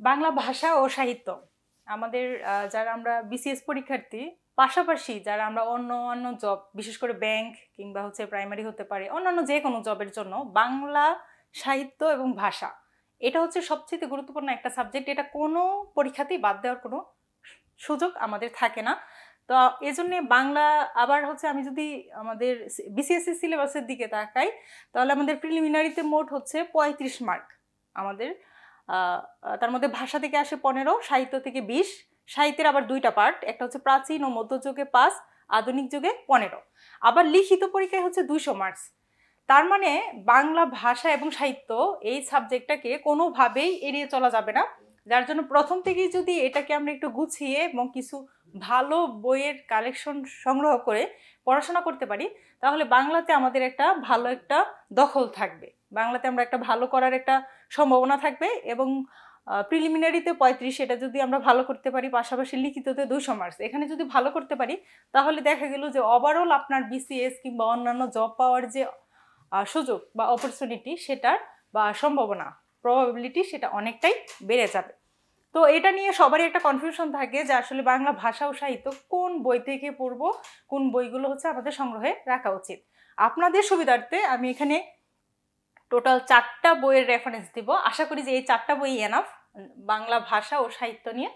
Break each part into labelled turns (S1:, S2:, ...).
S1: বাংলা ভাষা ও সাহিত্য। আমাদের যারা আমরা বিসিএস পরীক্ষার্থী, পাশাপাশি যারা আমরা অন্য অন্য জব বিশেষ করে ব্যাংক কিংবা হচ্ছে প্রাইমারি হতে পারে, অন্যান্য যে কোনো জবের জন্য বাংলা সাহিত্য এবং ভাষা, এটা হচ্ছে সবচেয়ে গুরুত্বপূর্ণ একটা সাবজেক্ট এটা কোনো পরীক্ষাতেই বাদ দেওয়ার কোনো সুযোগ আমাদের থাকে না। তো এজন্য বাংলা আবার হচ্ছে আমি যদি আমাদের বিসিএসসি সিলেবাসের দিকে তাকাই, তাহলে আমাদের প্রিলিমিনারিতে মোট হচ্ছে পঁয়ত্রিশ মার্ক আমাদের তার মধ্যে ভাষা থেকে আসে পনেরো, সাহিত্য থেকে বিশ। সাহিত্যের আবার দুইটা পার্ট, একটা হচ্ছে প্রাচীন ও মধ্যযুগে পাঁচ, আধুনিক যুগে পনেরো। আবার লিখিত পরীক্ষায় হচ্ছে দুইশো মার্কস তার মানে বাংলা ভাষা এবং সাহিত্য এই সাবজেক্টটাকে কোনোভাবেই এড়িয়ে চলা যাবে না। যার জন্য প্রথম থেকেই যদি এটাকে আমরা একটু গুছিয়ে এবং কিছু ভালো বইয়ের কালেকশন সংগ্রহ করে পড়াশোনা করতে পারি, তাহলে বাংলাতে আমাদের একটা ভালো একটা দখল থাকবে। বাংলাতে আমরা একটা ভালো করার একটা সম্ভাবনা থাকবে এবং প্রিলিমিনারিতে পঁয়ত্রিশ, এটা যদি আমরা ভালো করতে পারি, পাশাপাশি লিখিততে দুশো মার্কস এখানে যদি ভালো করতে পারি, তাহলে দেখা গেল যে ওভারঅল আপনার বিসিএস কিংবা অন্যান্য জব পাওয়ার যে সুযোগ বা অপরচুনিটি সেটার বা সম্ভাবনা প্রবাবিলিটি সেটা অনেকটাই বেড়ে যাবে। তো এটা নিয়ে সবারই একটা কনফিউশন থাকে যে আসলে বাংলা ভাষা ও সাহিত্য কোন বই থেকে পড়ব, কোন বইগুলো হচ্ছে আমাদের সংগ্রহে রাখা উচিত। আপনাদের সুবিধার্থে আমি এখানে টোটাল চারটা বইয়ের রেফারেন্স দিব। আশা করি যে এই চারটা বই এনাফ বাংলা ভাষা ও সাহিত্য নিয়ে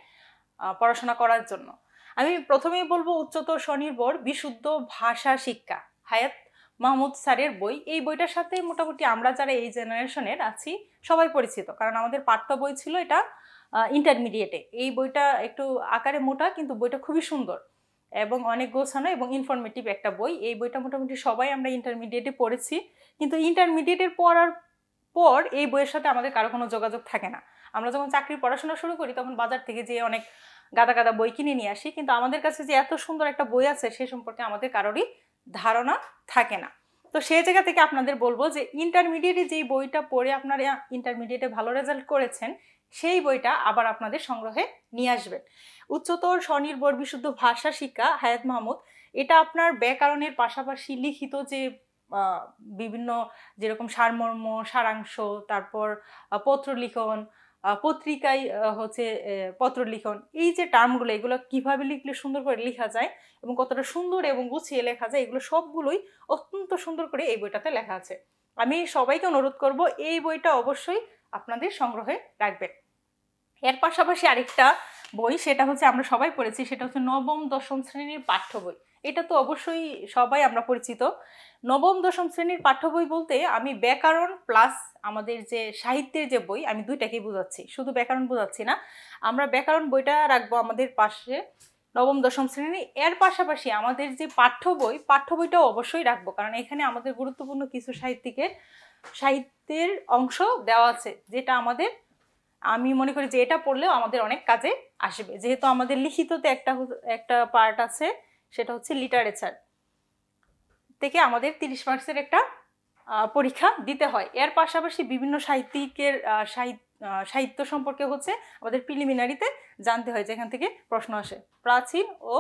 S1: পড়াশোনা করার জন্য। আমি প্রথমেই বলব উচ্চতর স্বনির্ভর, বিশুদ্ধ ভাষা শিক্ষা, হায়াত মাহমুদ স্যারের বই। এই বইটার সাথে মোটামুটি আমরা যারা এই জেনারেশনের আছি, সবাই পরিচিত। কারণ আমাদের পাঠ্য বই ছিল এটা ইন্টারমিডিয়েটে এই বইটা একটু আকারে মোটা, কিন্তু বইটা খুবই সুন্দর। এবং অনেক গোছানো এবং ইনফরমেটিভ একটা বই। এই বইটা মোটামুটি সবাই আমরা ইন্টারমিডিয়েটে পড়েছি। কিন্তু ইন্টারমিডিয়েটের পড়ার পর এই বইয়ের সাথে আমাদের কারও কোনো যোগাযোগ থাকে না। আমরা যখন চাকরির পড়াশোনা শুরু করি, তখন বাজার থেকে যেয়ে অনেক গাদা গাদা বই কিনে নিয়ে আসি। কিন্তু আমাদের কাছে যে এত সুন্দর একটা বই আছে, সে সম্পর্কে আমাদের কারোরই ধারণা থাকে না। তো সেই জায়গা থেকে আপনাদের বলব যে ইন্টারমিডিয়েটে যেই বইটা পড়ে আপনারা ইন্টারমিডিয়েটে ভালো রেজাল্ট করেছেন সেই বইটা আবার আপনাদের সংগ্রহে নিয়ে আসবেন। উচ্চতর স্বনির্ভর বিশুদ্ধ ভাষা শিক্ষা হায়াত মাহমুদ, এটা আপনার ব্যাকরণের পাশাপাশি লিখিত যে বিভিন্ন যেরকম সারমর্ম, সারাংশ, তারপর পত্রলিখন পত্র পত্রিকায় হচ্ছে পত্রলিখন, এই যে টার্মগুলো, এগুলো কীভাবে লিখলে সুন্দর করে লেখা যায় এবং কতটা সুন্দর এবং গুছিয়ে লেখা যায়, এগুলো সবগুলোই অত্যন্ত সুন্দর করে এই বইটাতে লেখা আছে। আমি সবাইকে অনুরোধ করব, এই বইটা অবশ্যই আপনাদের সংগ্রহে রাখবেন। এর পাশাপাশি আরেকটা বই, সেটা হচ্ছে আমরা সবাই পড়েছি, সেটা হচ্ছে নবম দশম শ্রেণির পাঠ্য বই। এটা তো অবশ্যই সবাই আমরা পরিচিত নবম দশম শ্রেণির পাঠ্য বই বলতে আমি ব্যাকরণ প্লাস আমাদের যে সাহিত্যের যে বই, আমি দুইটাকেই বোঝাচ্ছি। শুধু ব্যাকরণ বোঝাচ্ছি না, আমরা ব্যাকরণ বইটা রাখব আমাদের পাশে নবম দশম শ্রেণি। এর পাশাপাশি আমাদের যে পাঠ্য বই, পাঠ্য বইটাও অবশ্যই রাখব, কারণ এখানে আমাদের গুরুত্বপূর্ণ কিছু সাহিত্যিকের, সাহিত্যের অংশ দেওয়া আছে, যেটা আমাদের আমি মনে করি যে এটা পড়লেও আমাদের অনেক কাজে আসবে। যেহেতু আমাদের লিখিততে একটা একটা পার্ট আছে, সেটা হচ্ছে লিটারেচার থেকে আমাদের তিরিশ মার্কসের একটা পরীক্ষা দিতে হয়। এর পাশাপাশি বিভিন্ন সাহিত্যিকের সাহিত্য সম্পর্কে হচ্ছে আমাদের প্রিলিমিনারিতে জানতে হয়, যেখান থেকে প্রশ্ন আসে। প্রাচীন ও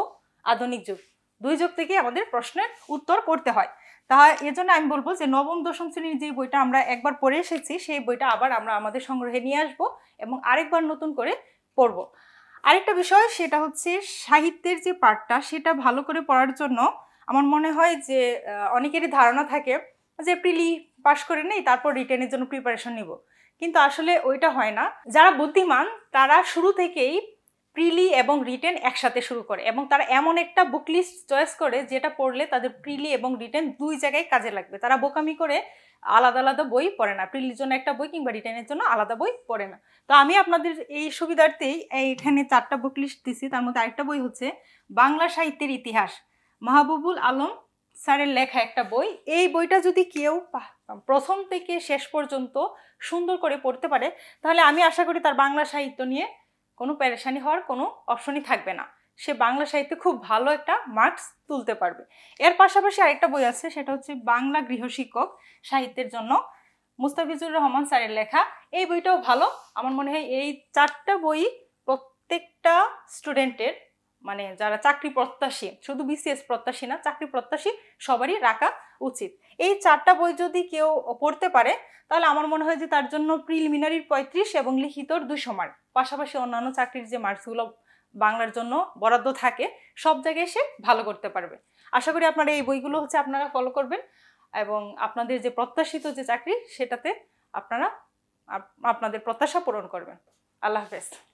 S1: আধুনিক যুগ। দুই যুগ থেকে আমাদের প্রশ্নের উত্তর করতে হয়। তা এজন্য আমি বলব যে নবম, দশম শ্রেণির যে বইটা আমরা একবার পড়ে এসেছি, সেই বইটা আবার আমরা আমাদের সংগ্রহে নিয়ে আসব এবং আরেকবার নতুন করে পড়ব। আরেকটা বিষয় সেটা হচ্ছে সাহিত্যের যে পাঠটা, সেটা ভালো করে পড়ার জন্য আমার মনে হয় যে অনেকেরই ধারণা থাকে যে প্রিলি পাশ করে নেই, তারপর রিটেনের জন্য প্রিপারেশন নিব। কিন্তু আসলে ওইটা হয় না। যারা বুদ্ধিমান, তারা শুরু থেকেই প্রিলি এবং রিটেন একসাথে শুরু করে এবং তারা এমন একটা বুক লিস্ট চয়েস করে যেটা পড়লে তাদের প্রিলি এবং রিটেন দুই জায়গায় কাজে লাগবে। তারা বোকামি করে আলাদা আলাদা বই পড়ে না। প্রিলির জন্য একটা বই কিংবা রিটেনের জন্য আলাদা বই পড়ে না। তো আমি আপনাদের এই সুবিধার্থেই এইখানে চারটা বুক লিস্ট দিছি। তার মধ্যে আরেকটা বই হচ্ছে বাংলা সাহিত্যের ইতিহাস। মাহবুবুল আলম স্যারের লেখা একটা বই। এই বইটা যদি কেউ প্রথম থেকে শেষ পর্যন্ত সুন্দর করে পড়তে পারে, তাহলে আমি আশা করি তার বাংলা সাহিত্য নিয়ে কোনো প্যারেশানি হওয়ার কোনো অপশনই থাকবে না। সে বাংলা সাহিত্যে খুব ভালো একটা মার্কস তুলতে পারবে। এর পাশাপাশি আরেকটা বই আছে, সেটা হচ্ছে বাংলা গৃহশিক্ষক সাহিত্যের জন্য মুস্তাফিজুর রহমান স্যারের লেখা। এই বইটাও ভালো। আমার মনে হয় এই চারটা বই প্রত্যেকটা স্টুডেন্টের মানে যারা চাকরি প্রত্যাশী, শুধু বিসিএস প্রত্যাশী না, চাকরি প্রত্যাশী সবারই রাখা উচিত। এই চারটা বই যদি কেউ পড়তে পারে, তাহলে আমার মনে হয় যে তার জন্য প্রিলিমিনারির পঁয়ত্রিশ এবং লিখিতর দুশো মার্ক পাশাপাশি অন্যান্য চাকরির যে মার্কসগুলো বাংলার জন্য বরাদ্দ থাকে, সব জায়গায় সে ভালো করতে পারবে। আশা করি আপনারা এই বইগুলো হচ্ছে আপনারা ফলো করবেন এবং আপনাদের যে প্রত্যাশিত যে চাকরি, সেটাতে আপনারা আপনাদের প্রত্যাশা পূরণ করবেন। আল্লাহ হাফেজ।